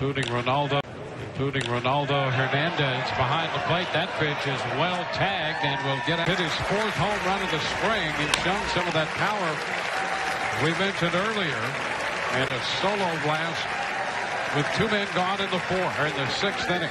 including Ronaldo, including Ronaldo Hernandez behind the plate. That pitch is well tagged and will get hit his fourth home run of the spring and shown some of that power we mentioned earlier. And a solo blast with two men gone in the fourth or in the sixth inning.